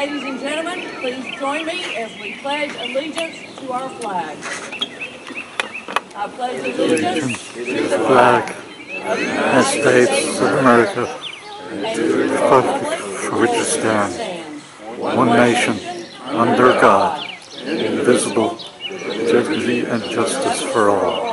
Ladies and gentlemen, please join me as we pledge allegiance to our flag. I pledge allegiance to the flag of the United States of America and to the republic for which it stands, one nation, under God, indivisible, with liberty and justice for all.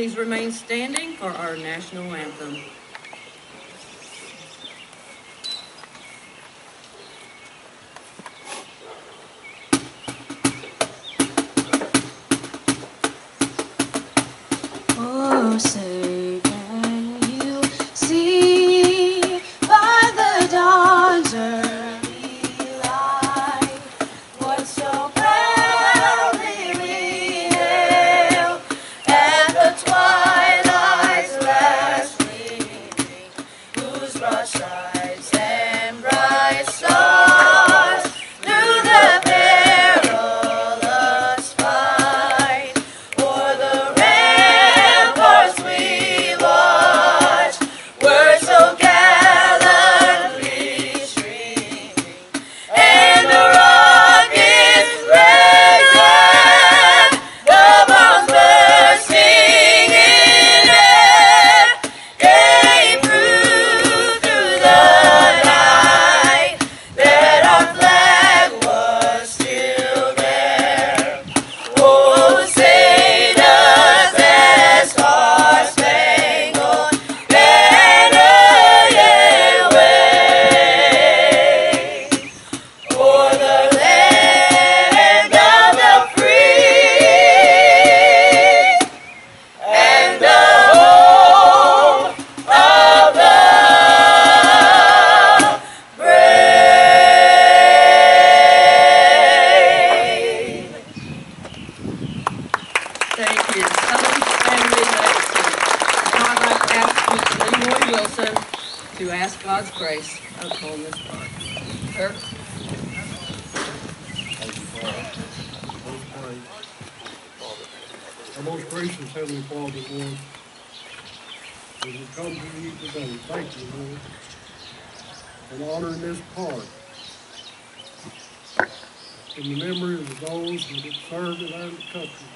Please remain standing for our national anthem. Come to you today, thank you, Lord, for honoring this park in the memory of those who have served in our country,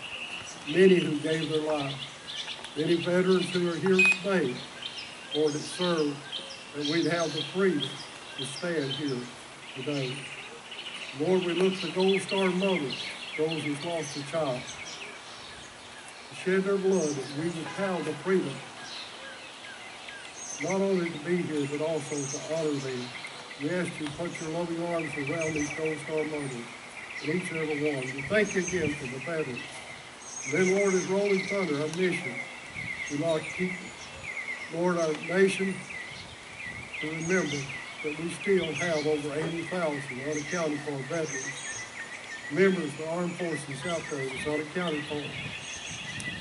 many who gave their lives, many veterans who are here today, Lord, that served, that we'd have the freedom to stand here today. Lord, we look for Gold Star mothers, those who've lost a child to shed their blood that we would have the freedom not only to be here, but also to honor them. We ask you to put your loving arms around these Gold Star mothers, and each and every one. We thank you again for the veterans. Then, Lord, as Rolling Thunder, our mission, to keep, Lord, our nation to remember that we still have over 80,000 unaccounted for veterans. members of the armed forces out there that's unaccounted for.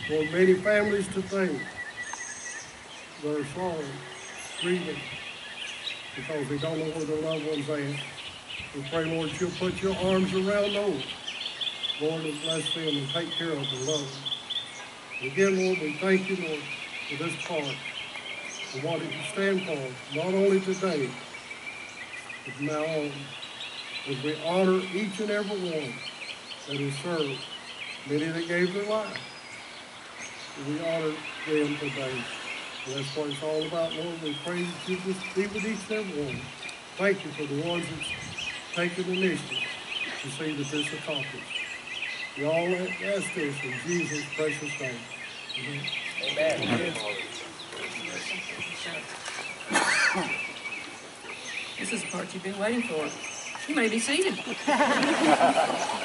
For many families to think that are sorry, grieving, because they don't know where their loved ones are. We pray, Lord, you'll put your arms around those, Lord, and bless them and take care of them, love them. Again, Lord, we thank you, Lord, for this part and what it can stand for, not only today, but now on, as we honor each and every one that has served, many that gave their life. We honor them today. And that's what it's all about, Lord. We pray that you just be with each and every one. Thank you for the ones that's taken initiative to see that this accomplished. We all ask this in Jesus' precious name. Amen. This is the part you've been waiting for. You may be seated.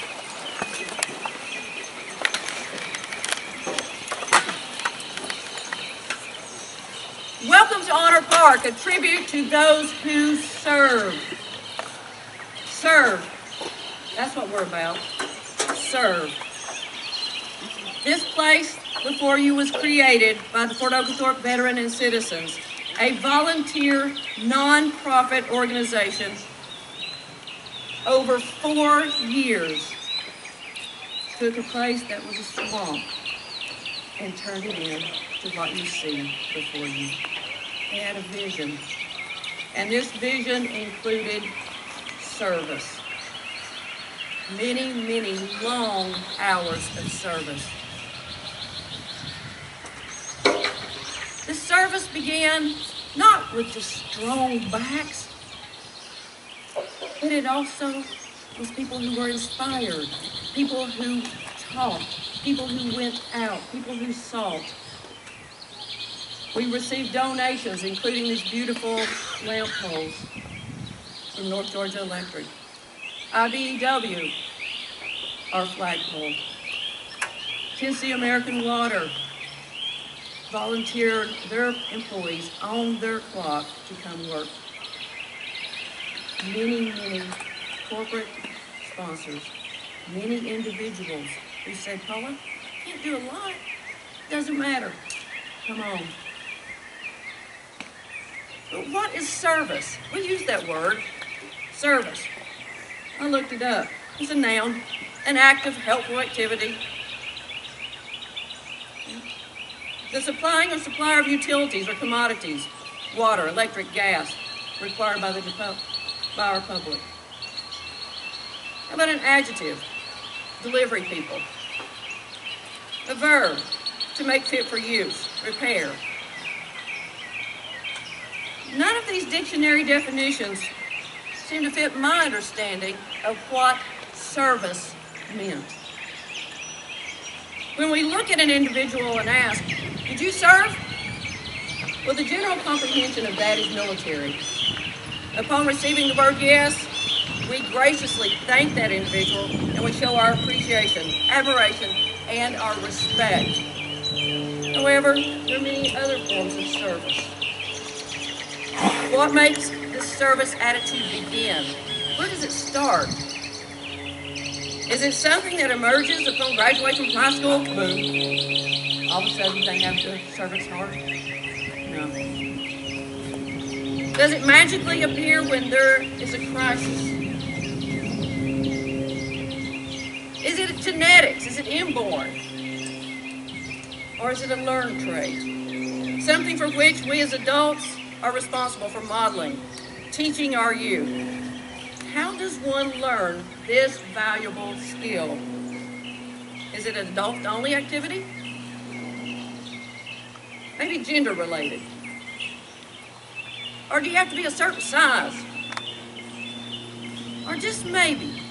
Welcome a tribute to those who serve. Serve. That's what we're about. Serve. This place before you was created by the Fort Oglethorpe Veteran and Citizens, a volunteer nonprofit organization over four years took a place that was a swamp and turned it into what you see before you. Had a vision. And this vision included service. Many, many long hours of service. The service began not with the strong backs, but it also was people who were inspired, people who talked, people who went out, people who sought. We received donations, including these beautiful lamp poles from North Georgia Electric. IBEW, our flagpole. Tennessee American Water volunteered their employees on their clock to come work. Many, many corporate sponsors, many individuals who said, Paula, can't do a lot. Doesn't matter. Come on. What is service? We use that word, service. I looked it up. It's a noun, an act of helpful activity. The supplying or supplier of utilities or commodities, water, electric, gas, required by the by our public. How about an adjective? Delivery people. A verb, to make fit for use, repair. None of these dictionary definitions seem to fit my understanding of what service meant. When we look at an individual and ask, Did you serve? Well, the general comprehension of that is military. Upon receiving the word yes, we graciously thank that individual and we show our appreciation, admiration, and our respect. However, there are many other forms of service. What makes this service attitude begin? Where does it start? Is it something that emerges upon graduation from high school? Boom. All of a sudden they have the servant's heart? No. Does it magically appear when there is a crisis? Is it genetics? Is it inborn? Or is it a learned trait? Something for which we as adults are responsible for modeling, teaching our youth. How does one learn this valuable skill? Is it an adult-only activity? Maybe gender-related. Or do you have to be a certain size? Or just maybe,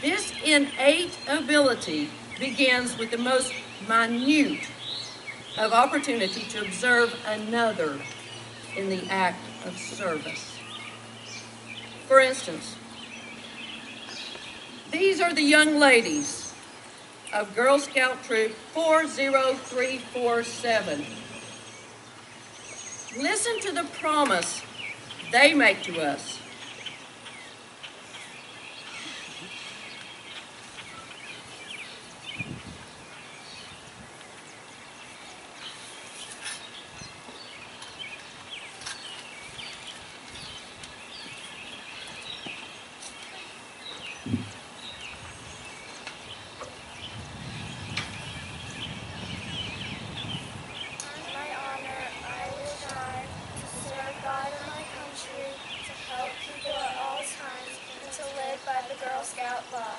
this innate ability begins with the most minute of opportunity to observe another in the act of service. For instance, these are the young ladies of Girl Scout Troop 40347. Listen to the promise they make to us. On my honor, I will strive to serve God and my country, to help people at all times, and to live by the Girl Scout law.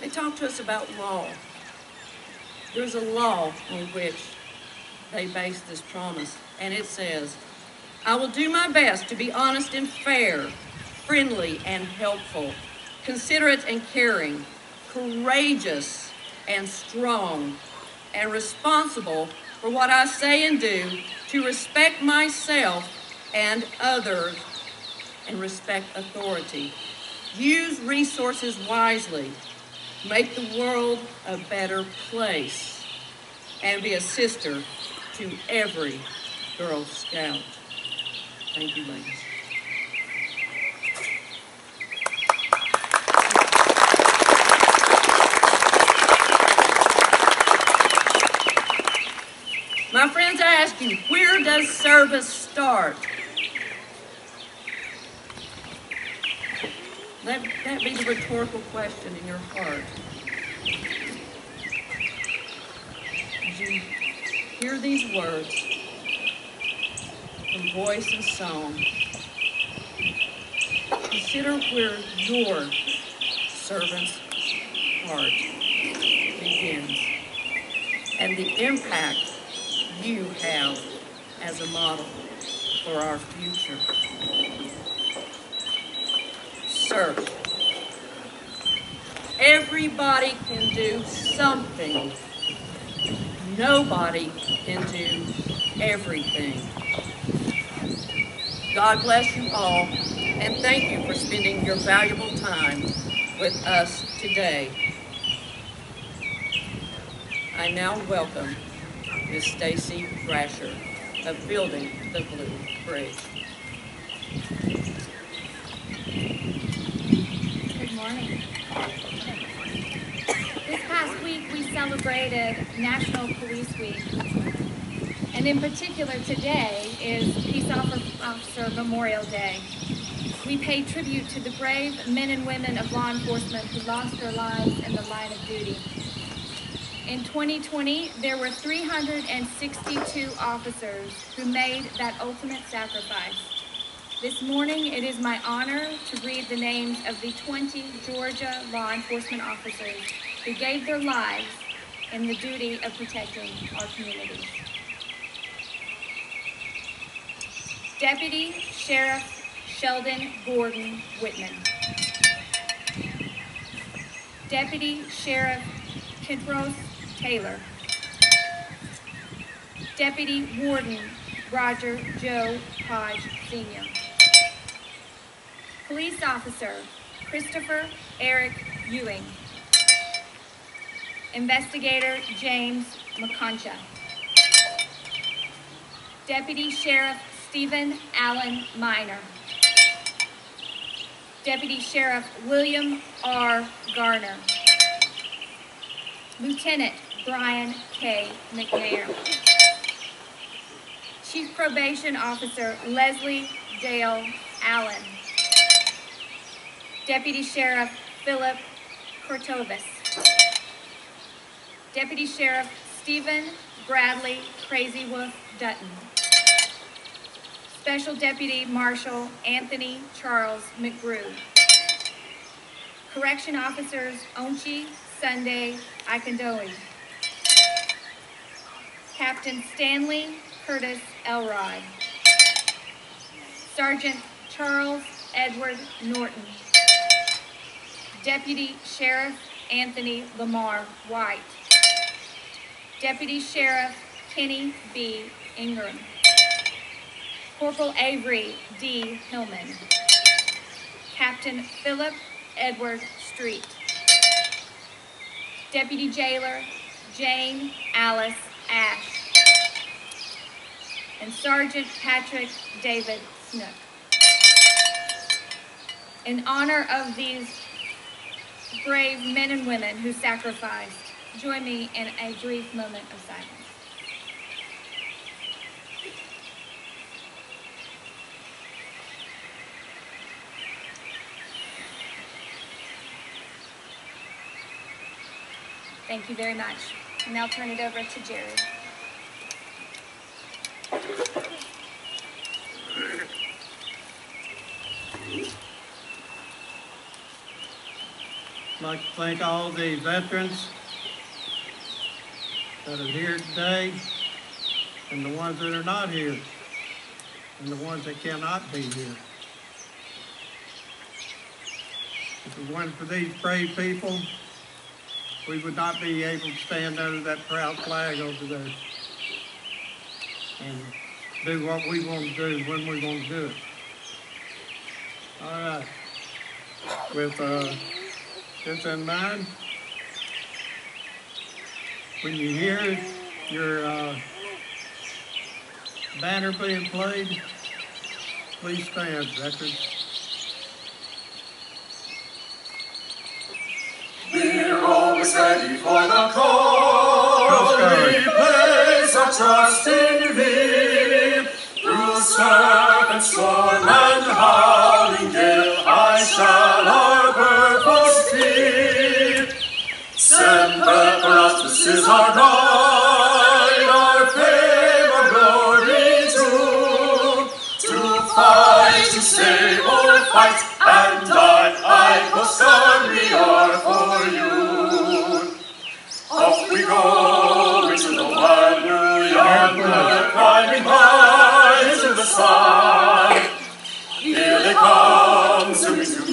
They talk us about law. There's a law on which they base this promise, and it says, I will do my best to be honest and fair, friendly and helpful, considerate and caring, courageous and strong, and responsible for what I say and do, to respect myself and others, and respect authority. Use resources wisely make the world a better place, and be a sister to every Girl Scout. Thank you, ladies. My friends, I ask you, where does service start? Let that be the rhetorical question in your heart. As you hear these words from voice and song, consider where your servant's heart begins and the impact you have as a model for our future. Serve. Everybody can do something. Nobody can do everything. God bless you all, and thank you for spending your valuable time with us today. I now welcome Ms. Stacy Brasher of Building the Blue Bridge. Morning. This past week, we celebrated National Police Week. And in particular, today is Peace Officer Memorial Day. We pay tribute to the brave men and women of law enforcement who lost their lives in the line of duty. In 2020, there were 362 officers who made that ultimate sacrifice. This morning, it is my honor to read the names of the 20 Georgia law enforcement officers who gave their lives in the duty of protecting our communities. Deputy Sheriff Sheldon Gordon Whitman. Deputy Sheriff Kidros Taylor. Deputy Warden Roger Joe Hodge Sr. Police Officer Christopher Eric Ewing. Investigator James McConcha. Deputy Sheriff Stephen Allen Miner. Deputy Sheriff William R. Garner. Lieutenant Brian K. McNair. Chief Probation Officer Leslie Dale Allen. Deputy Sheriff Philip Kortovis. Deputy Sheriff Stephen Bradley Crazy Wolf Dutton. Special Deputy Marshal Anthony Charles McGrew. Correction Officers Onchi Sunday Ikondoe. Captain Stanley Curtis Elrod. Sergeant Charles Edward Norton. Deputy Sheriff Anthony Lamar White. Deputy Sheriff Kenny B. Ingram. Corporal Avery D. Hillman. Captain Philip Edward Street. Deputy Jailer Jane Alice Ash. And Sergeant Patrick David Snook. In honor of these brave men and women who sacrificed. Join me in a brief moment of silence. Thank you very much. And I'll turn it over to Jerry. Like to thank all the veterans that are here today and the ones that are not here and the ones that cannot be here. If it weren't for these brave people, we would not be able to stand under that proud flag over there and do what we want to do when we want to do it. All right. With uh, this in mind, when you hear your uh, banner being played, please stand, veterans. We're always ready for the call. We place our trust in thee. Through surf and storm and howling gale, I shall is our guide, our fame, our glory too. To fight, to save, or fight and die, I, Coast Guard, we are for you. Off we go into the blue yonder, climbing high to the sky. Here they come, swimming to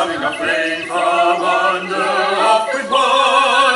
scrubbing our flame from under. Off with one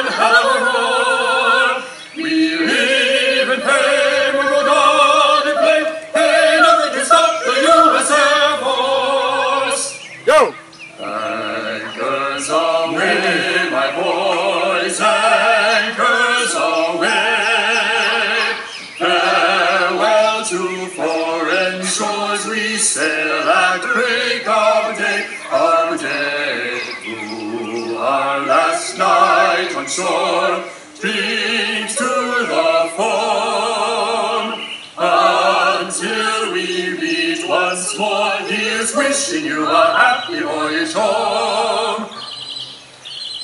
wishing you a happy voyage home.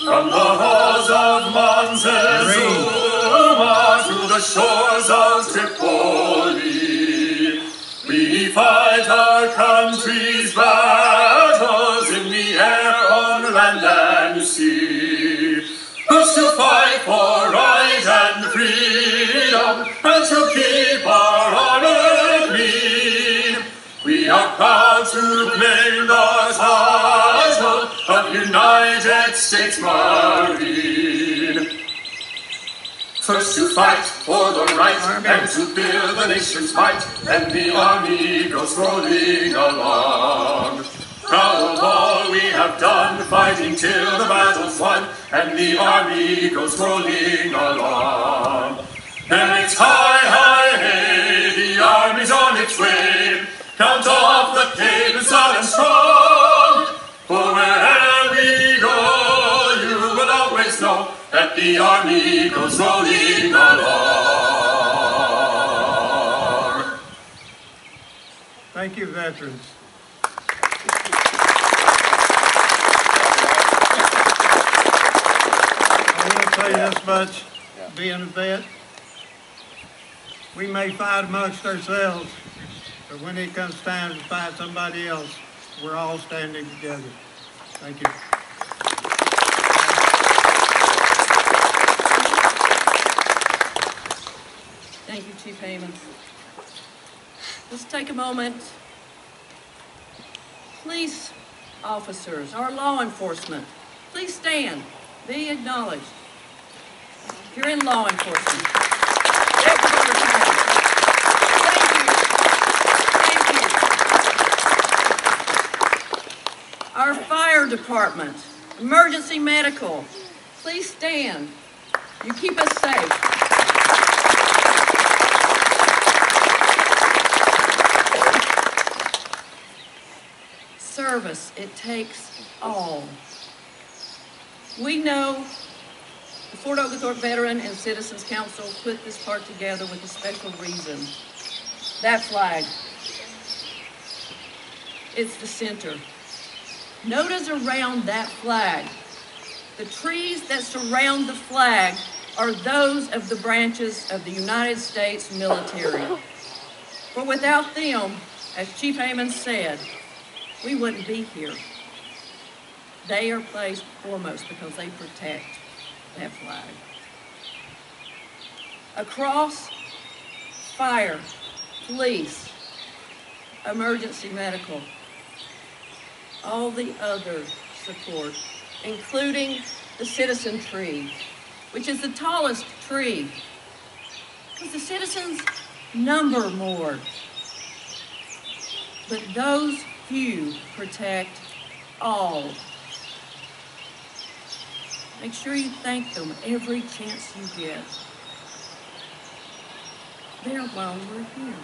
From the halls of Montezuma to the shores of Tripoli, we fight our country's battles in the air, on land and sea. Who's to fight for right and freedom, and to Proud to claim the title of United States Marine. First to fight for the right and to build the nation's might, and the army goes rolling along. Proud of all we have done, fighting till the battle's won, and the army goes rolling along. And it's high, high, hey, the army's on its way. Count off the Cape and strong. For wherever we go, you will always know that the army goes rolling along. Thank you, veterans. I will tell you this much, being a vet, we may fight amongst ourselves, but when it comes time to fight somebody else, we're all standing together. Thank you. Thank you, Chief Hamons. Let's take a moment. Police officers, our law enforcement, please stand, be acknowledged. You're in law enforcement. Thank you for your time. Thank you. Thank you. Our fire department, emergency medical, please stand. You keep us safe. service it takes all. We know the Fort Oglethorpe Veteran and Citizens Council put this part together with a special reason. That flag. it's the center. Notice around that flag. The trees that surround the flag are those of the branches of the United States military. For without them, as Chief Amon said, we wouldn't be here. They are placed foremost because they protect that flag. Across, fire, police, emergency medical, all the other support, including the citizen tree, which is the tallest tree, because the citizens number more. But those few protect all. Make sure you thank them every chance you get. They're while we're here.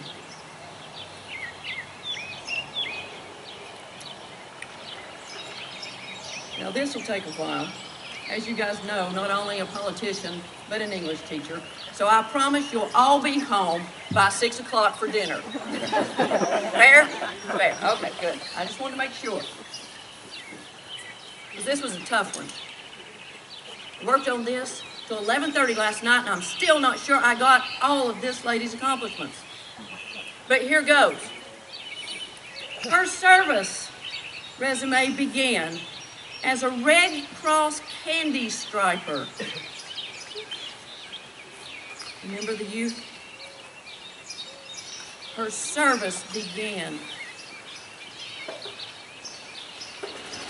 Now, this will take a while. As you guys know, not only a politician, but an English teacher. So I promise you'll all be home by 6 o'clock for dinner. Fair? Fair. Okay, good. I just wanted to make sure. 'Cause this was a tough one. Worked on this till 11.30 last night, and I'm still not sure I got all of this lady's accomplishments. But here goes. Her service resume began as a Red Cross candy striper. Remember the youth? Her service began.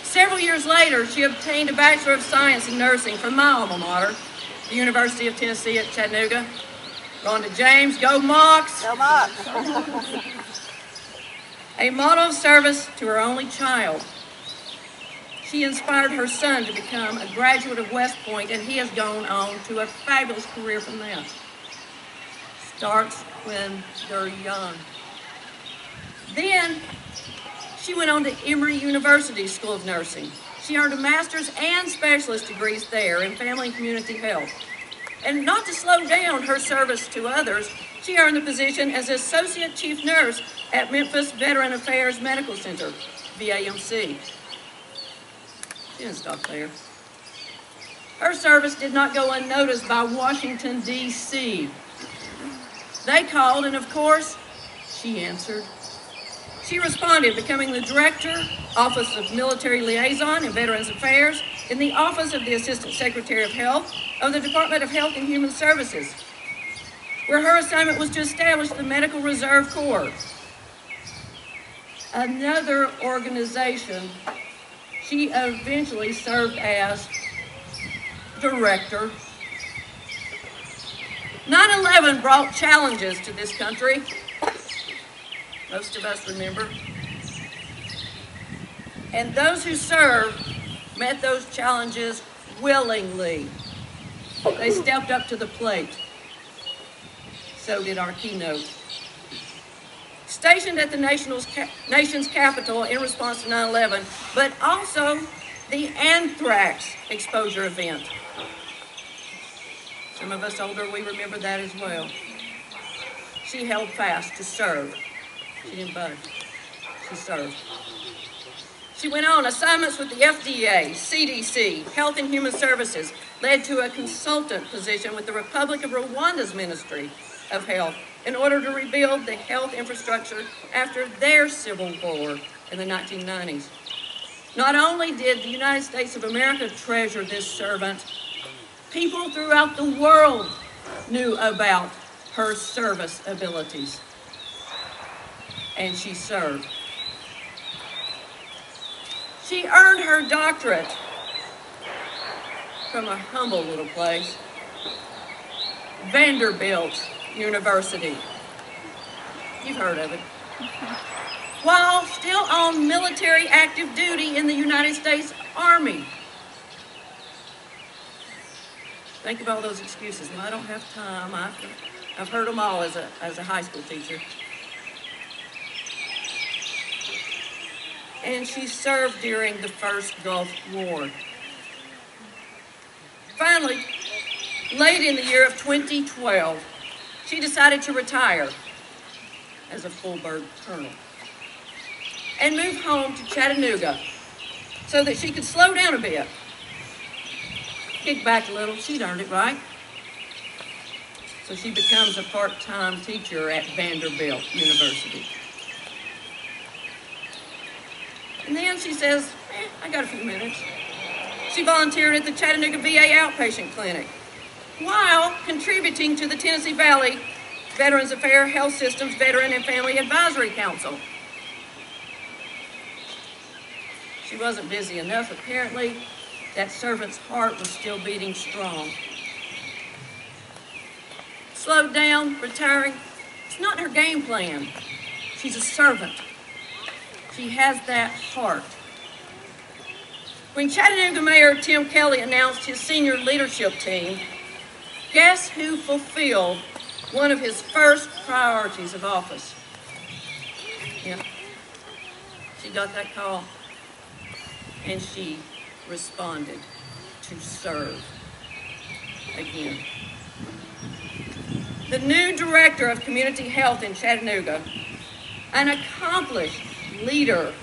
Several years later, she obtained a Bachelor of Science in Nursing from my alma mater, the University of Tennessee at Chattanooga. Gone to James, go Mocs! Go Mocs! a model of service to her only child. She inspired her son to become a graduate of West Point, and he has gone on to a fabulous career from there. Starts when they're young. Then she went on to Emory University School of Nursing. She earned a master's and specialist degrees there in family and community health. And not to slow down her service to others, she earned the position as Associate Chief Nurse at Memphis Veteran Affairs Medical Center, VAMC. Didn't stop there. Her service did not go unnoticed by Washington, D.C. They called, and of course, she answered. She responded, becoming the Director, Office of Military Liaison and Veterans Affairs in the Office of the Assistant Secretary of Health of the Department of Health and Human Services, where her assignment was to establish the Medical Reserve Corps, another organization she eventually served as director. 9 11 brought challenges to this country. Most of us remember. And those who served met those challenges willingly. They stepped up to the plate. So did our keynote. Stationed at the nation's, nation's capital in response to 9 11, but also the anthrax exposure event. Some of us older, we remember that as well. She held fast to serve. She didn't budge. She served. She went on assignments with the FDA, CDC, Health and Human Services, led to a consultant position with the Republic of Rwanda's Ministry of Health in order to rebuild the health infrastructure after their civil war in the 1990s. Not only did the United States of America treasure this servant, people throughout the world knew about her service abilities. And she served. She earned her doctorate from a humble little place, Vanderbilt University. You've heard of it. While still on military active duty in the United States Army. Think of all those excuses. I don't have time. I've, I've heard them all as a, as a high school teacher. And she served during the first Gulf War. Finally, late in the year of 2012, she decided to retire as a full bird colonel. and move home to Chattanooga so that she could slow down a bit. Kick back a little, she'd earned it, right? So she becomes a part-time teacher at Vanderbilt University. And then she says, eh, I got a few minutes. She volunteered at the Chattanooga VA outpatient clinic while contributing to the Tennessee Valley Veterans Affairs Health Systems Veteran and Family Advisory Council. She wasn't busy enough, apparently. That servant's heart was still beating strong. Slowed down, retiring. It's not her game plan. She's a servant. She has that heart. When Chattanooga Mayor Tim Kelly announced his senior leadership team, guess who fulfilled one of his first priorities of office? Yeah. She got that call and she responded to serve again. The new director of community health in Chattanooga, an accomplished leader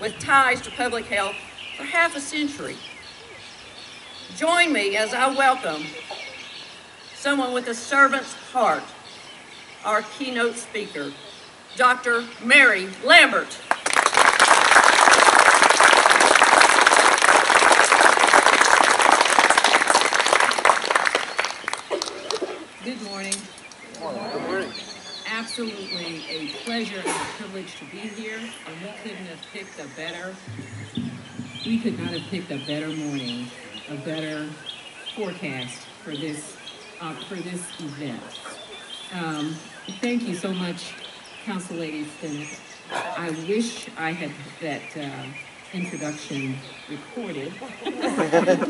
with ties to public health for half a century. Join me as I welcome someone with a servant's heart, our keynote speaker, Dr. Mary Lambert. Good morning. Good morning. Absolutely a pleasure and a privilege to be here, and we couldn't have picked a better, we could not have picked a better morning, a better forecast for this, uh, for this event. Um, thank you so much, Council Lady Stinnett. I wish I had that, uh, introduction recorded.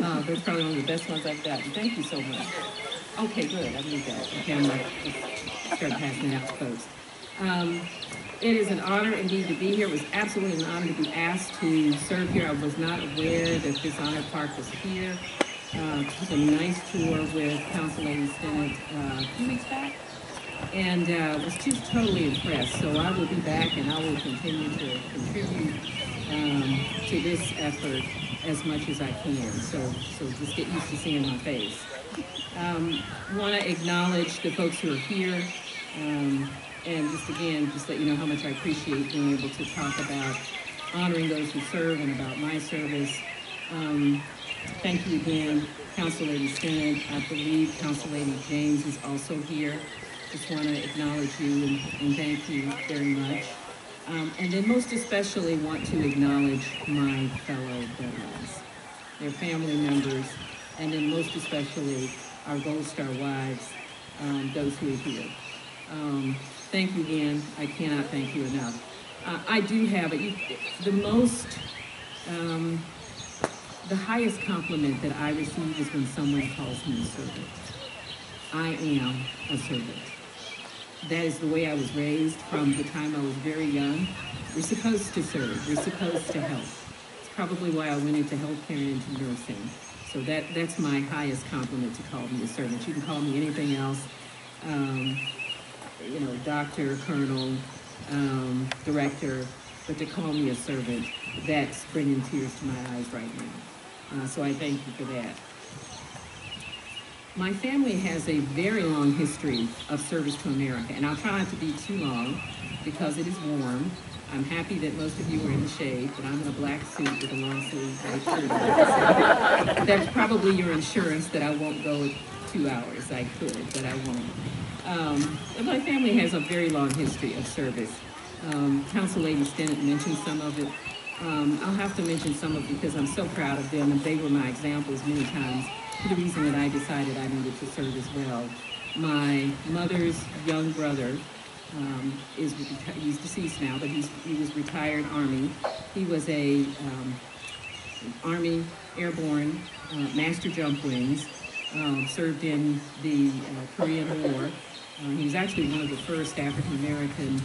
Uh, those probably one of the best ones I've gotten. Thank you so much. Okay, good, I need that. I'm gonna just start passing out to folks. Um, it is an honor indeed to be here. It was absolutely an honor to be asked to serve here. I was not aware that this honor park was here. Uh, took a nice tour with Council Lady Stinnett, uh, a few weeks back. And, uh, was just totally impressed. So I will be back and I will continue to contribute, um, to this effort as much as I can. So, so just get used to seeing my face. Um, want to acknowledge the folks who are here, um, and just again, just let you know how much I appreciate being able to talk about honoring those who serve and about my service. Um, thank you again, Council Lady Stinnett. I believe Council Lady James is also here. Just want to acknowledge you and, and thank you very much. Um, and then most especially want to acknowledge my fellow veterans, their family members, and then most especially our Gold Star wives, um, those who are here. Um, thank you again. I cannot thank you enough. Uh, I do have it. The most, um, the highest compliment that I receive is when someone calls me a servant. I am a servant. That is the way I was raised from the time I was very young. We're supposed to serve. We're supposed to help. It's probably why I went into healthcare and into nursing. So that, that's my highest compliment to call me a servant. You can call me anything else, um, you know, doctor, colonel, um, director, but to call me a servant, that's bringing tears to my eyes right now. Uh, so I thank you for that. My family has a very long history of service to America, and I'll try not to be too long because it is warm. I'm happy that most of you are in the shade, but I'm in a black suit with a long sleeve white shirt. That's probably your insurance that I won't go two hours. I could, but I won't. Um, my family has a very long history of service. Um, Council Lady Stinnett mentioned some of it. Um, I'll have to mention some of them because I'm so proud of them, and they were my examples many times for the reason that I decided I needed to serve as well. My mother's young brother um, is he's deceased now, but he was retired Army. He was a um, Army airborne uh, master jump wings. Um, served in the uh, Korean War. Uh, he was actually one of the first African American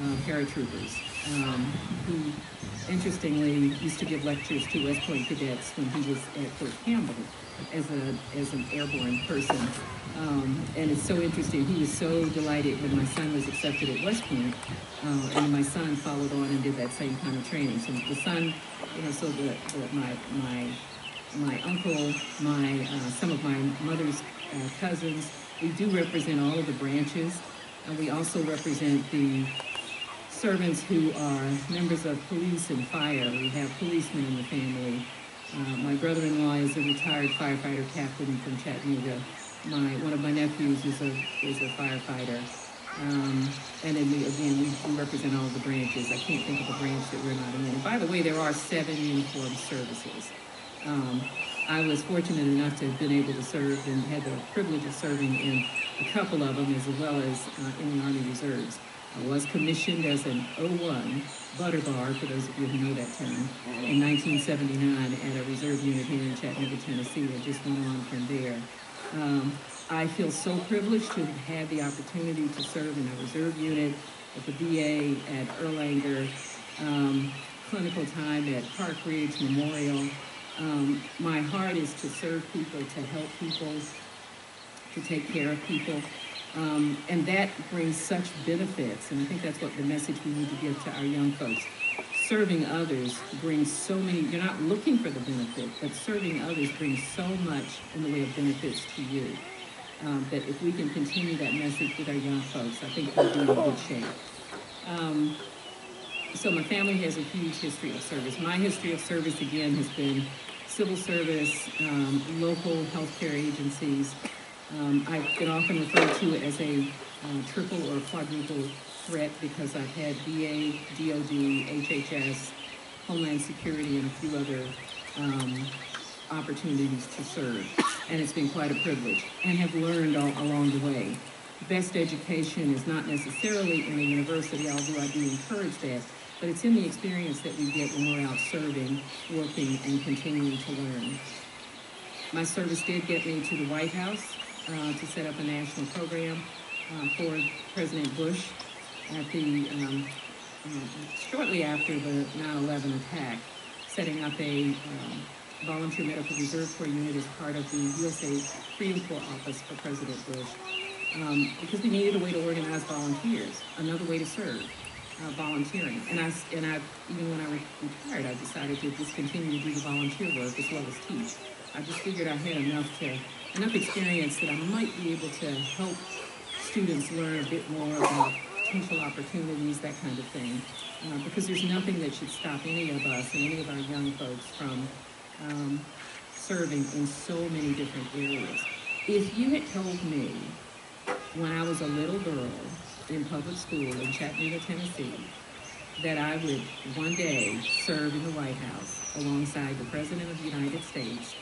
uh, paratroopers, um, who interestingly used to give lectures to West Point cadets when he was at Fort Campbell as a as an airborne person. Um, and it's so interesting. He was so delighted when my son was accepted at West Point, uh, and my son followed on and did that same kind of training. So the son, you know, so the, the my my my uncle, my uh, some of my mother's uh, cousins, we do represent all of the branches, and we also represent the servants who are members of police and fire. We have policemen in the family. Uh, my brother-in-law is a retired firefighter captain from Chattanooga. My one of my nephews is a is a firefighter. Um, and then we again we, represent all the branches. I can't think of a branch that we're not in. And by the way, there are seven uniformed services. Um, I was fortunate enough to have been able to serve and had the privilege of serving in a couple of them as well as uh, in the Army Reserves. I was commissioned as an 01 butter bar, for those of you who know that term, in 1979 at a reserve unit here in Chattanooga, Tennessee. I just went on from there. Um, I feel so privileged to have had the opportunity to serve in a reserve unit at the VA, at Erlanger, um, clinical time at Park Ridge Memorial. Um, my heart is to serve people, to help people, to take care of people. Um, and that brings such benefits, and I think that's what the message we need to give to our young folks. Serving others brings so many, you're not looking for the benefit, but serving others brings so much in the way of benefits to you. Um, that if we can continue that message with our young folks, I think we'll be in good shape. Um, so my family has a huge history of service. My history of service, again, has been civil service, um, local healthcare agencies, um, I've been often referred to as a uh, triple or quadruple threat because I've had VA, DOD, HHS, Homeland Security, and a few other um, opportunities to serve. And it's been quite a privilege and have learned all along the way. Best education is not necessarily in a university, although I do encourage that, but it's in the experience that we get when we're out serving, working, and continuing to learn. My service did get me to the White House uh, to set up a national program uh, for President Bush at the um, uh, shortly after the 9/11 attack, setting up a um, volunteer medical reserve corps unit as part of the USA Freedom Corps office for President Bush, um, because we needed a way to organize volunteers, another way to serve. Uh, volunteering, and I and I even when I retired, I decided to just continue to do the volunteer work as well as teach. I just figured I had enough to enough experience that I might be able to help students learn a bit more about potential opportunities, that kind of thing. Uh, because there's nothing that should stop any of us and any of our young folks from um, serving in so many different areas. If you had told me when I was a little girl in public school in Chattanooga, Tennessee, that I would one day serve in the White House alongside the President of the United States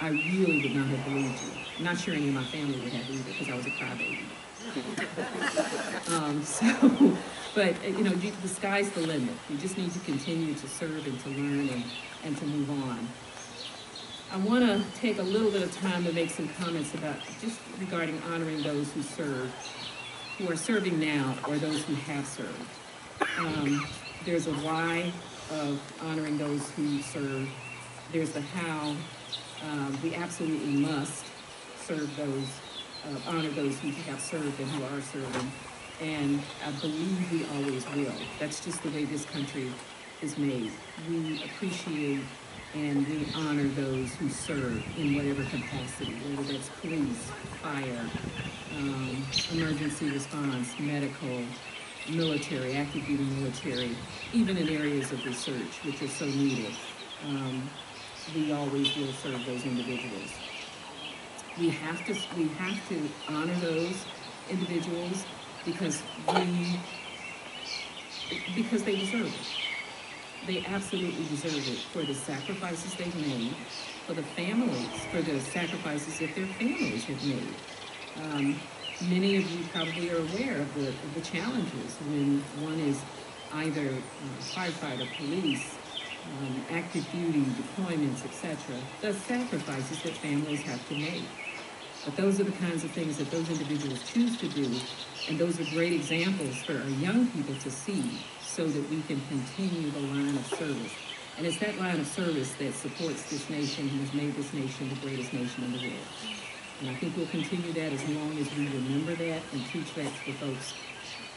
I really would not have believed you. Not sure any of my family would have either because I was a crybaby. um, so, but uh, you know, the sky's the limit. You just need to continue to serve and to learn and, and to move on. I want to take a little bit of time to make some comments about just regarding honoring those who serve, who are serving now, or those who have served. Um, there's a why of honoring those who serve. There's the how um, we absolutely must serve those, uh, honor those who have served and who are serving. And I believe we always will. That's just the way this country is made. We appreciate and we honor those who serve in whatever capacity, whether that's police, fire, um, emergency response, medical, military, active duty military, even in areas of research, which are so needed. Um, we always will serve those individuals. We have to we have to honor those individuals because we because they deserve it. They absolutely deserve it for the sacrifices they've made, for the families, for the sacrifices that their families have made. Um, many of you probably are aware of the, of the challenges when one is either uh, firefighter, police, um, active duty, deployments, etc., the sacrifices that families have to make. But those are the kinds of things that those individuals choose to do, and those are great examples for our young people to see so that we can continue the line of service. And it's that line of service that supports this nation and has made this nation the greatest nation in the world. And I think we'll continue that as long as we remember that and teach that to folks,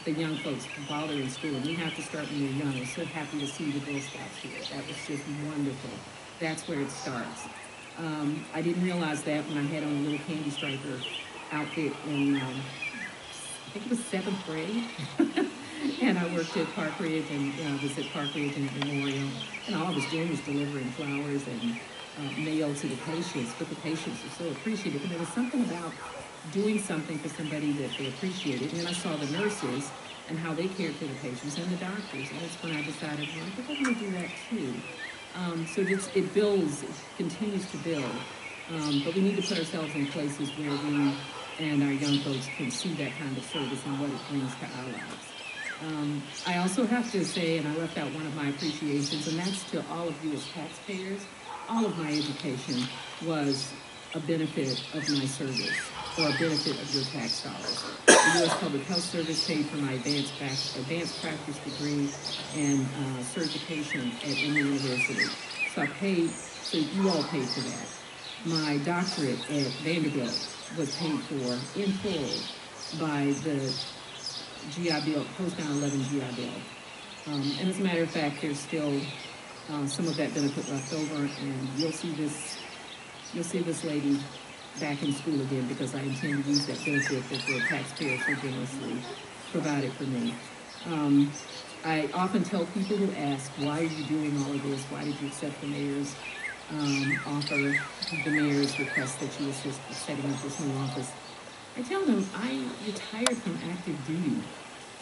the young folks while they're in school. We have to start when they're young. I'm so happy to see the Girl Scouts here. That was just wonderful. That's where it starts. Um, I didn't realize that when I had on a little candy striper outfit in, um, I think it was seventh grade. and I worked at Park Ridge and uh, was at Park Ridge and at Memorial. And all I was doing was delivering flowers and uh, mail to the patients, but the patients were so appreciative. And there was something about doing something for somebody that they appreciated. And then I saw the nurses and how they cared for the patients and the doctors. And that's when I decided, well, I think I want to do that too. Um, so it's, it builds, it continues to build. Um, but we need to put ourselves in places where we and our young folks can see that kind of service and what it brings to our lives. Um, I also have to say, and I left out one of my appreciations, and that's to all of you as taxpayers. All of my education was a benefit of my service or a benefit of your tax dollars. The U.S. Public Health Service paid for my advanced, prac- advanced practice degree and uh, certification at Emory University. So I paid, so you all paid for that. My doctorate at Vanderbilt was paid for in full by the GI Bill, post 9/11 GI Bill. Um, and as a matter of fact, there's still uh, some of that benefit left over, and you'll see this, you'll see this lady back in school again because I intend to use that benefit that the taxpayers so generously provided for me. Um, I often tell people who ask, why are you doing all of this? Why did you accept the mayor's um, offer, the mayor's request that you assist setting up this new office? I tell them I retired from active duty.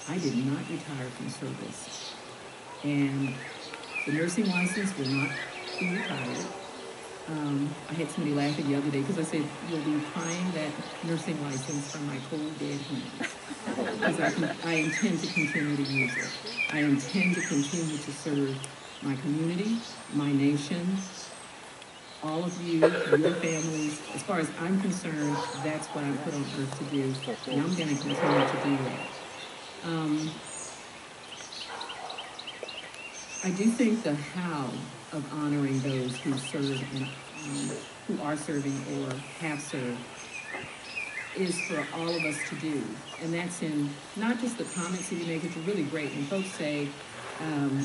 I did not retire from service. And the nursing license will not be retired. Um, I had somebody laughing the other day because I said, you'll be trying that nursing license from my cold dead hands. Because I, I intend to continue to use it. I intend to continue to serve my community, my nation, all of you, your families. As far as I'm concerned, that's what I'm put on earth to do, and I'm gonna continue to do that. Um, I do think the how of honoring those who serve and, um, who are serving or have served is for all of us to do. And that's in not just the comments that you make, are really great. When folks say, um,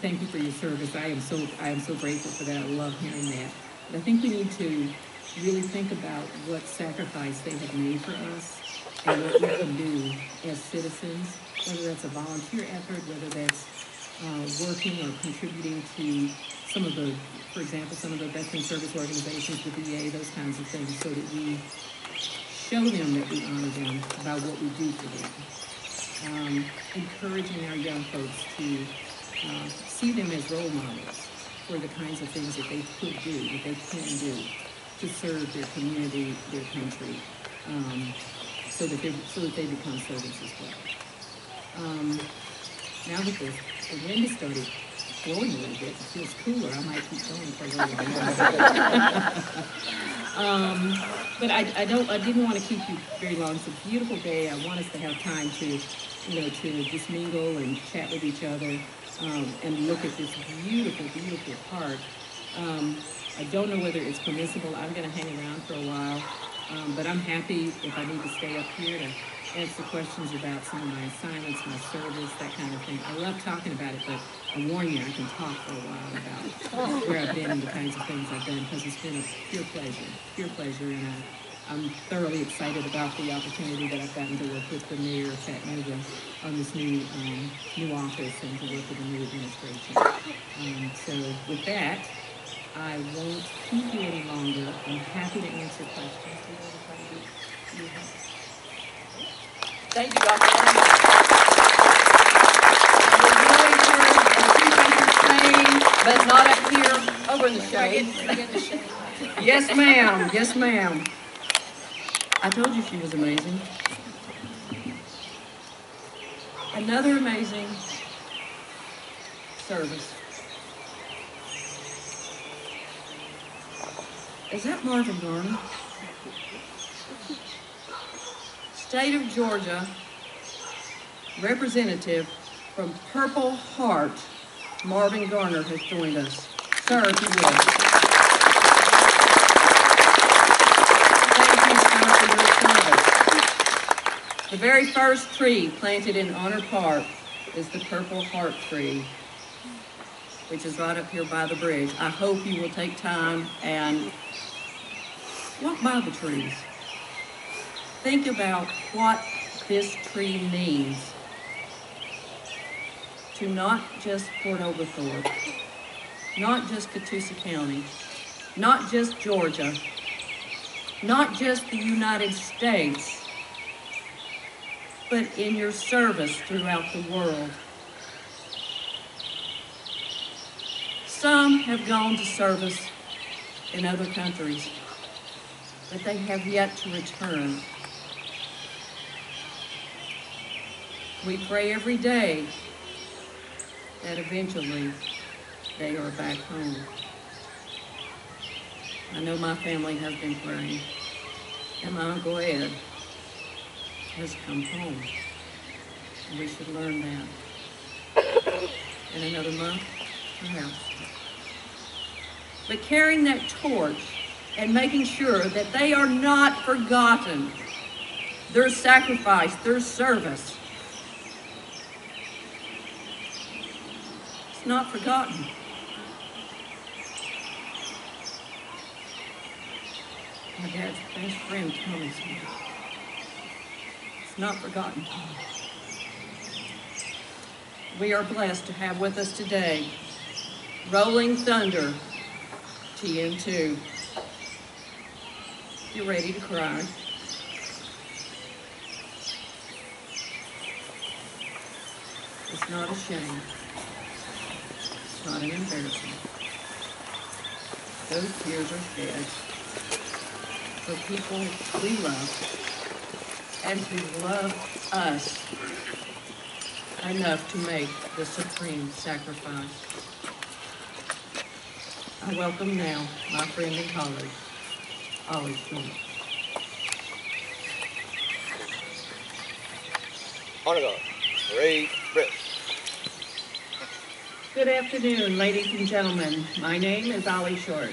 thank you for your service, I am so, I am so grateful for that. I love hearing that. But I think we need to really think about what sacrifice they have made for us and what we can do as citizens, whether that's a volunteer effort, whether that's uh, working or contributing to some of the, for example, some of the veteran service organizations, the VA, those kinds of things, so that we show them that we honor them by what we do for them. Um, encouraging our young folks to uh, see them as role models for the kinds of things that they could do, that they can do to serve their community, their country, um, so that they so that they become servants as well. Um, now that the, the wind has started blowing a little bit, it feels cooler. I might keep going for a little bit. um, but I, I don't. I didn't want to keep you very long. It's a beautiful day. I want us to have time to, you know, to just mingle and chat with each other um, and look at this beautiful, beautiful park. Um, I don't know whether it's permissible. I'm going to hang around for a while, um, but I'm happy if I need to stay up here to answer questions about some of my assignments, my service, that kind of thing. I love talking about it, but I warn you, I can talk for a while about where I've been and the kinds of things I've done because it's been a pure pleasure, pure pleasure, and I, I'm thoroughly excited about the opportunity that I've gotten to work with the mayor of Chattanooga on this new um, new office and to work with the new administration. Um, so with that, I won't keep you any longer. I'm happy to answer questions. Do you want to try to do- you have- Thank you, Dr. Lane. I really encourage and appreciate your saying, but not up here, over in the shade. Yes, ma'am. Yes, ma'am. I told you she was amazing. Another amazing service. Is that Marvin Garner? State of Georgia representative from Purple Heart, Marvin Garner, has joined us. Sir, if you will. Thank you, sir, for your service. The very first tree planted in Honor Park is the Purple Heart tree, which is right up here by the bridge. I hope you will take time and walk by the trees. Think about what this tree means to not just Fort Oglethorpe, not just Catoosa County, not just Georgia, not just the United States, but in your service throughout the world. Some have gone to service in other countries, but they have yet to return. We pray every day that eventually they are back home. I know my family has been praying, and my Uncle Ed has come home. We should learn that. In another month, perhaps. But carrying that torch and making sure that they are not forgotten, their sacrifice, their service, not forgotten. My dad's best friend, Tommy's here. It's not forgotten. Tommy. We are blessed to have with us today Rolling Thunder, TN2. You're ready to cry. It's not a shame. Not an embarrassment. Those tears are shed for people we love and who love us enough to make the supreme sacrifice. I welcome now my friend and colleague, Ollie Smith. Honor guard. Parade, Britt. Good afternoon, ladies and gentlemen. My name is Ollie Short.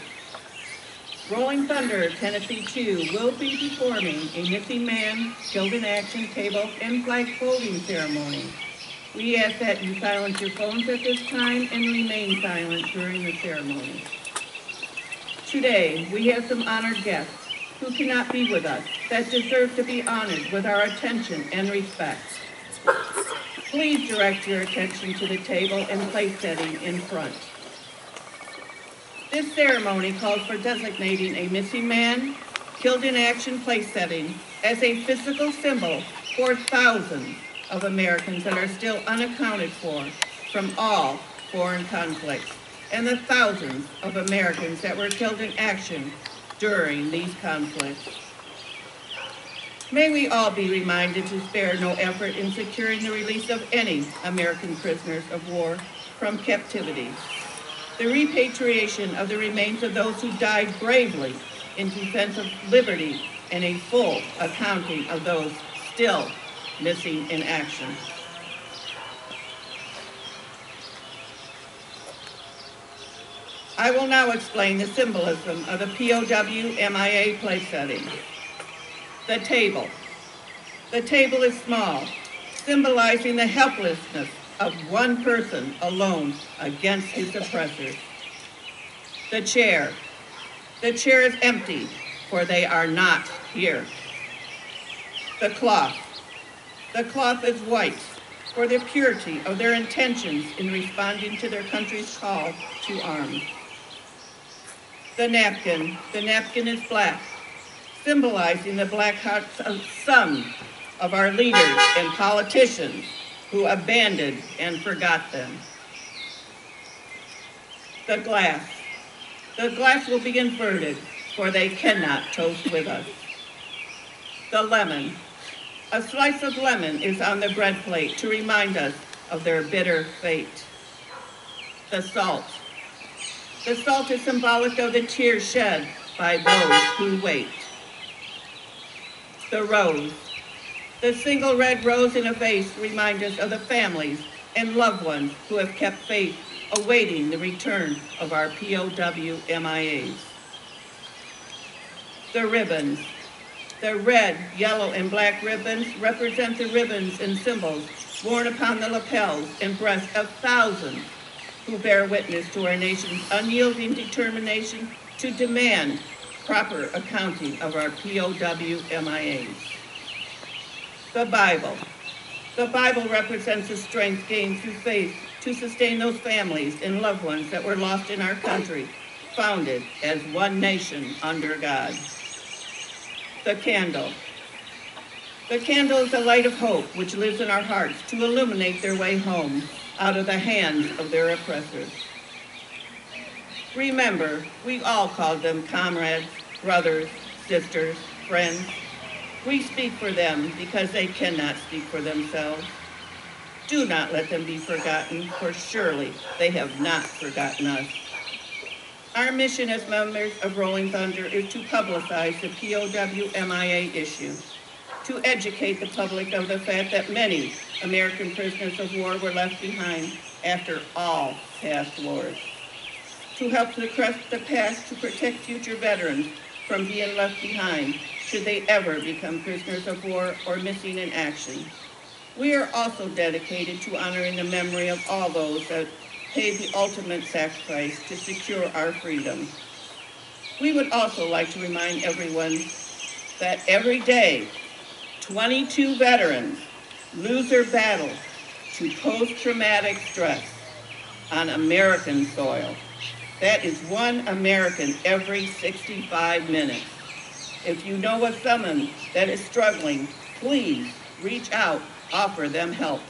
Rolling Thunder, Tennessee 2 will be performing a missing man, in action table and flag folding ceremony. We ask that you silence your phones at this time and remain silent during the ceremony. Today, we have some honored guests who cannot be with us that deserve to be honored with our attention and respect. Please direct your attention to the table and place setting in front. This ceremony calls for designating a missing man, killed in action place setting as a physical symbol for thousands of Americans that are still unaccounted for from all foreign conflicts, and the thousands of Americans that were killed in action during these conflicts. May we all be reminded to spare no effort in securing the release of any American prisoners of war from captivity. The repatriation of the remains of those who died bravely in defense of liberty and a full accounting of those still missing in action. I will now explain the symbolism of the POW MIA place setting. The table. The table is small, symbolizing the helplessness of one person alone against his oppressors. The chair. The chair is empty, for they are not here. The cloth. The cloth is white for the purity of their intentions in responding to their country's call to arms. The napkin. The napkin is black, symbolizing the black hearts of some of our leaders and politicians who abandoned and forgot them. The glass. The glass will be inverted, for they cannot toast with us. The lemon. A slice of lemon is on the bread plate to remind us of their bitter fate. The salt. The salt is symbolic of the tears shed by those who wait. The rose. The single red rose in a vase reminds us of the families and loved ones who have kept faith, awaiting the return of our POW MIAs. The ribbons. The red, yellow, and black ribbons represent the ribbons and symbols worn upon the lapels and breasts of thousands who bear witness to our nation's unyielding determination to demand proper accounting of our POW MIAs. The Bible. The Bible represents the strength gained through faith to sustain those families and loved ones that were lost in our country, founded as one nation under God. The candle. The candle is the light of hope which lives in our hearts to illuminate their way home out of the hands of their oppressors. Remember, we all called them comrades, brothers, sisters, friends. We speak for them because they cannot speak for themselves. Do not let them be forgotten, for surely they have not forgotten us. Our mission as members of Rolling Thunder is to publicize the POW MIA issue, to educate the public of the fact that many American prisoners of war were left behind after all past wars, to help the crest the past to protect future veterans from being left behind should they ever become prisoners of war or missing in action. We are also dedicated to honoring the memory of all those that paid the ultimate sacrifice to secure our freedom. We would also like to remind everyone that every day, 22 veterans lose their battle to post-traumatic stress on American soil. That is one American every 65 minutes. If you know of someone that is struggling, please reach out, offer them help.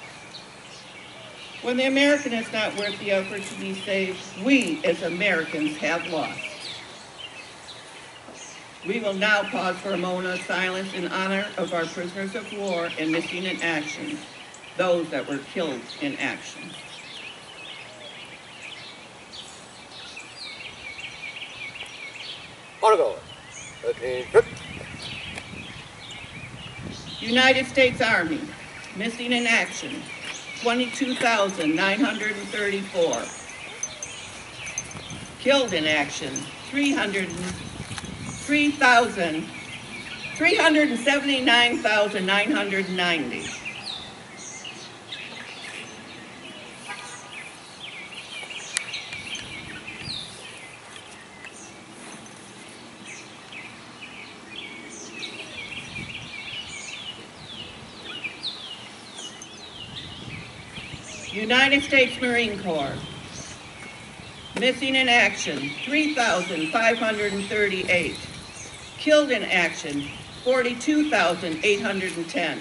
When the American is not worth the effort to be saved, we as Americans have lost. We will now pause for a moment of silence in honor of our prisoners of war and missing in action, those that were killed in action. Guard. Looking. United States Army, missing in action, 22,934. Killed in action, 300, 3,000, 379,990. United States Marine Corps, missing in action, 3,538. Killed in action, 42,810.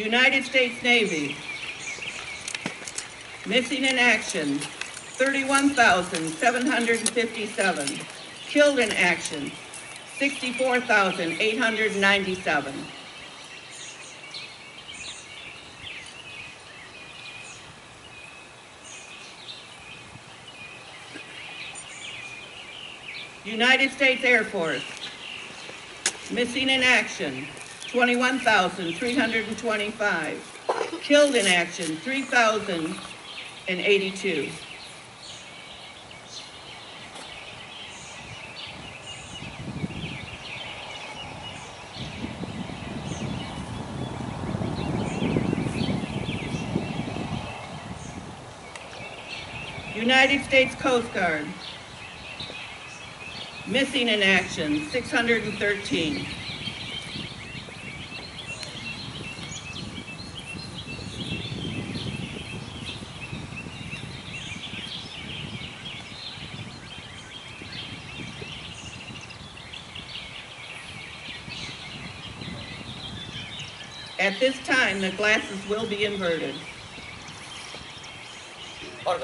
United States Navy, missing in action, 31,757. Killed in action, 64,897. United States Air Force, missing in action, 21,325. Killed in action, 3,082. United States Coast Guard, missing in action, 613. At this time, the glasses will be inverted. Honor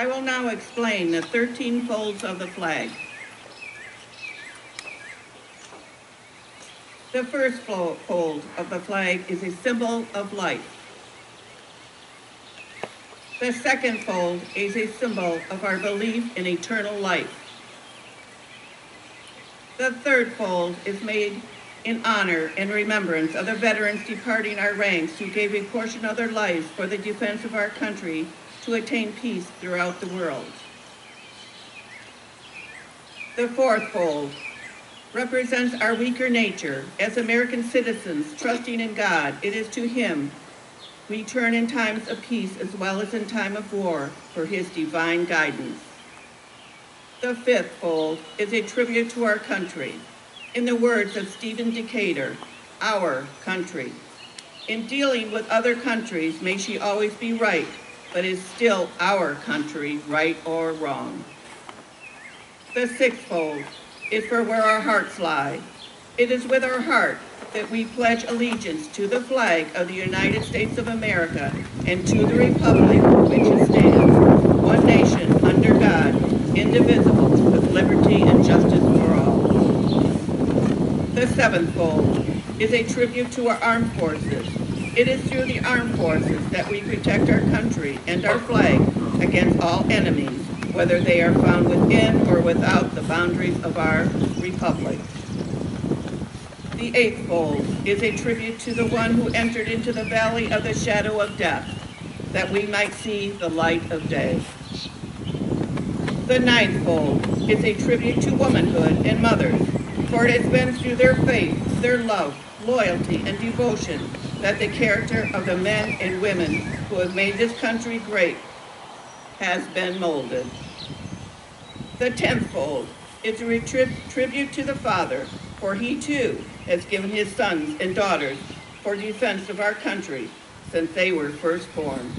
I will now explain the 13 folds of the flag. The first fold of the flag is a symbol of life. The second fold is a symbol of our belief in eternal life. The third fold is made in honor and remembrance of the veterans departing our ranks who gave a portion of their lives for the defense of our country to attain peace throughout the world. The fourth fold represents our weaker nature as American citizens trusting in God. It is to Him we turn in times of peace as well as in time of war for His divine guidance. The fifth fold is a tribute to our country. In the words of Stephen Decatur, our country. In dealing with other countries, may she always be right, but is still our country, right or wrong. The sixth fold is for where our hearts lie. It is with our heart that we pledge allegiance to the flag of the United States of America and to the republic which it stands, one nation under God, indivisible, with liberty and justice for all. The seventh fold is a tribute to our armed forces. It is through the armed forces that we protect our country and our flag against all enemies, whether they are found within or without the boundaries of our republic. The eighth fold is a tribute to the one who entered into the valley of the shadow of death, that we might see the light of day. The ninth fold is a tribute to womanhood and mothers, for it has been through their faith, their love, loyalty, and devotion that the character of the men and women who have made this country great has been molded. The tenth fold is a retrib- tribute to the Father, for he too has given his sons and daughters for defense of our country since they were first born.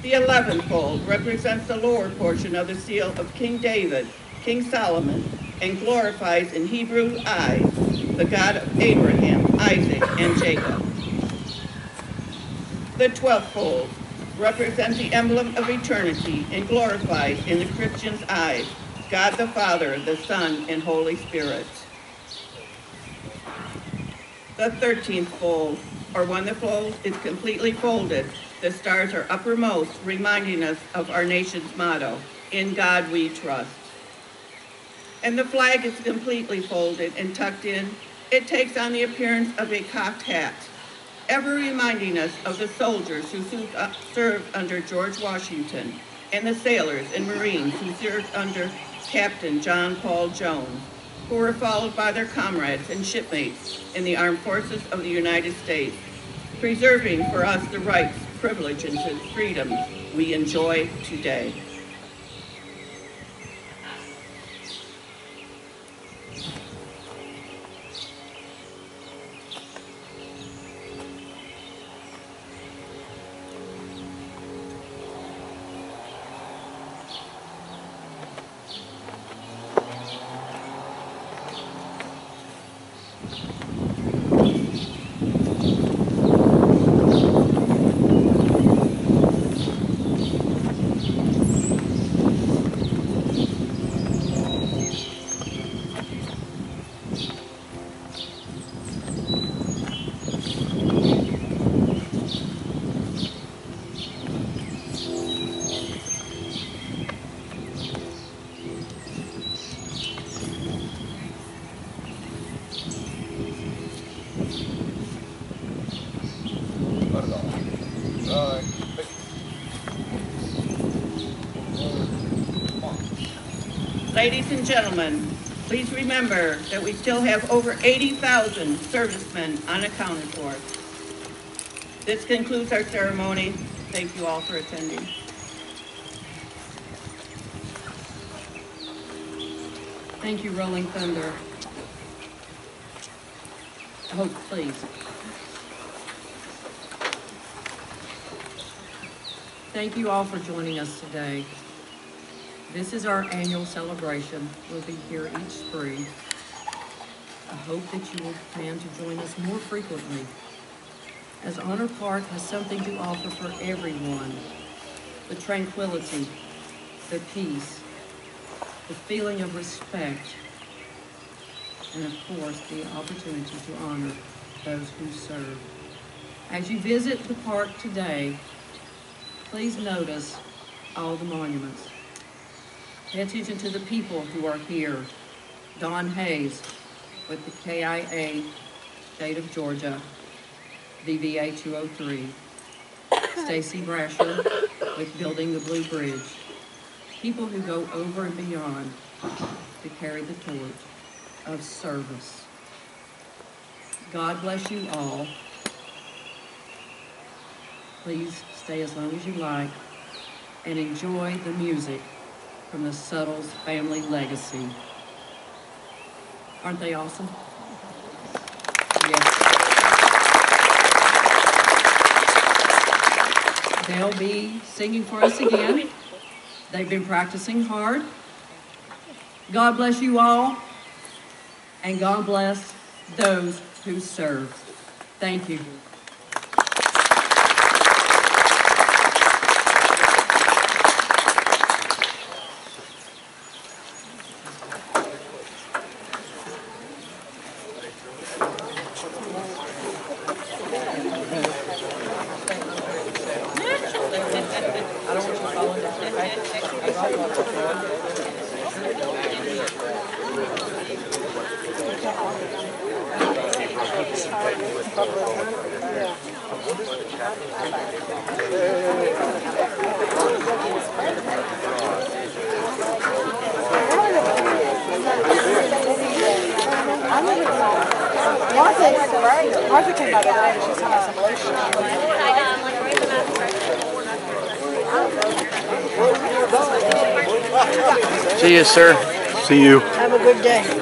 The eleventh fold represents the lower portion of the seal of King David, King Solomon, and glorifies in Hebrew eyes the God of Abraham, Isaac, and Jacob. The twelfth fold represents the emblem of eternity and glorifies in the Christian's eyes God the Father, the Son, and Holy Spirit. The thirteenth fold, or when the fold is completely folded, the stars are uppermost, reminding us of our nation's motto, In God We Trust. And the flag is completely folded and tucked in. It takes on the appearance of a cocked hat, ever reminding us of the soldiers who uh, served under George Washington and the sailors and Marines who served under Captain John Paul Jones, who were followed by their comrades and shipmates in the armed forces of the United States, preserving for us the rights, privileges, and freedoms we enjoy today. Ladies and gentlemen, please remember that we still have over 80,000 servicemen unaccounted for. This concludes our ceremony. Thank you all for attending. Thank you, Rolling Thunder. Oh, please. Thank you all for joining us today. This is our annual celebration. We'll be here each spring. I hope that you will plan to join us more frequently, as Honor Park has something to offer for everyone. The tranquility, the peace, the feeling of respect, and of course, the opportunity to honor those who serve. As you visit the park today, please notice all the monuments. Pay attention to the people who are here. Don Hayes with the KIA, State of Georgia, VVA 203. Stacy Brasher with Building the Blue Bridge. People who go over and beyond to carry the torch of service. God bless you all. Please stay as long as you like and enjoy the music from the Suttles family legacy. Aren't they awesome? Yes. They'll be singing for us again. They've been practicing hard. God bless you all, and God bless those who serve. Thank you. Martha came by the way and she's having some lotion. I got like right in the See you, sir. See you. Have a good day.